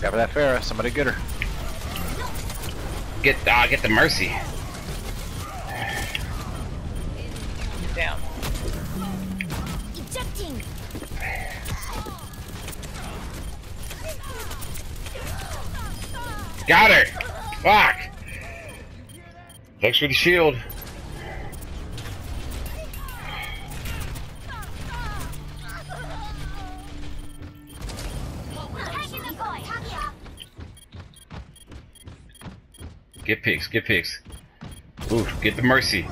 Cover that Pharah. Somebody get her. Get ah, get the mercy. Down. Ejecting. Got her. Fuck. Thanks for the shield. Get picks. Get picks. Ooh, get the mercy.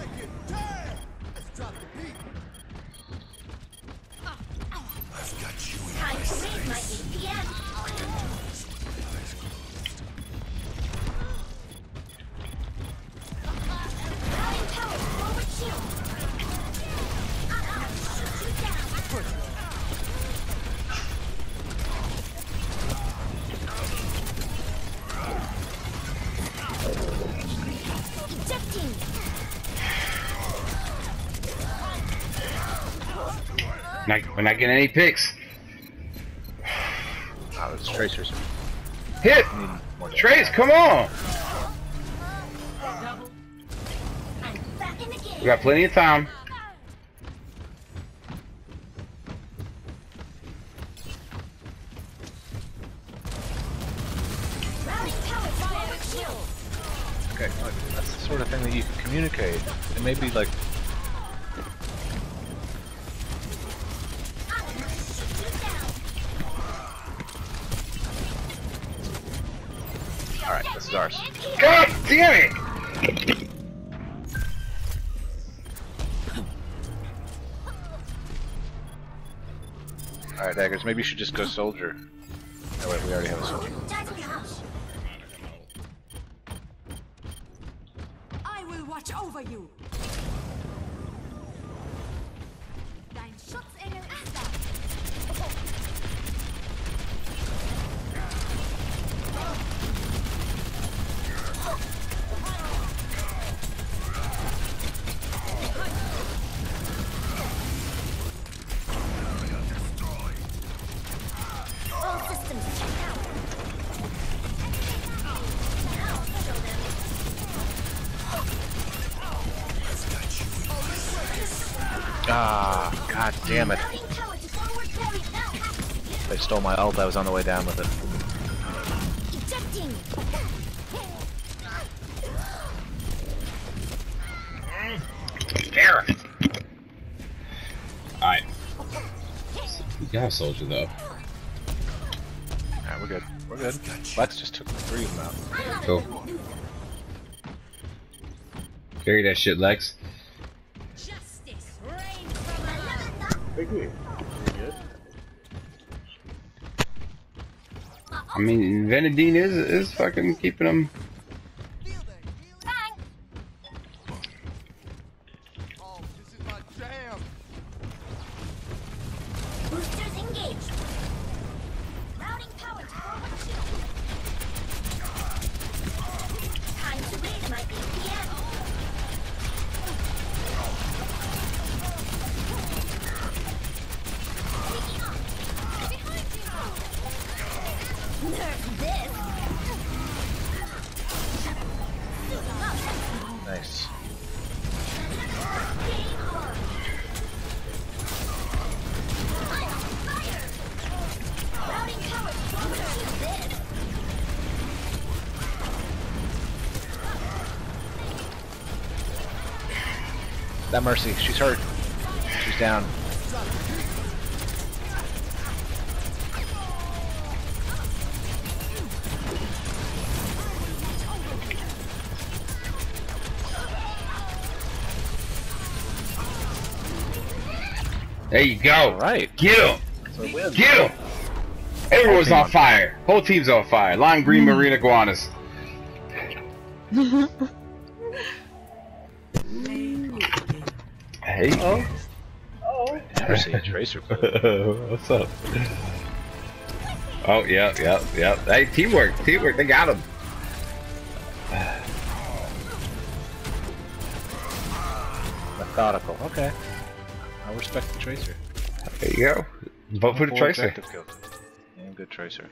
Not, we're not getting any picks. Oh, those tracers. Hit. Trace, come on. I'm back in the We got plenty of time. Rally power forward shield. Okay, that's the sort of thing that you can communicate. It may be like, is ours. God damn it. Alright, Daggers, maybe you should just go soldier. No, wait, we already have a soldier. I will watch over you. Ah, god damn it. Routing power to forward carry now. They stole my ult, I was on the way down with it. Ejecting. Alright. We got a soldier though. Alright, we're good. We're good. Lex just took three of them out. Cool. Carry that shit, Lex. I mean, Venadine is is fucking keeping them. This. That Mercy, she's hurt. She's down. There you go. Alright. Get him. So it wins. Get him. Everyone's on on fire. Whole team's on fire. Lime green mm-hmm. marine iguanas. hey. Oh. oh. Mercy, Tracer. What's up? Oh, yeah, yeah, yeah. Hey, teamwork, teamwork. They got him. Methodical. Okay. I respect the Tracer. There you go. Vote for the tracer. Damn good Tracer.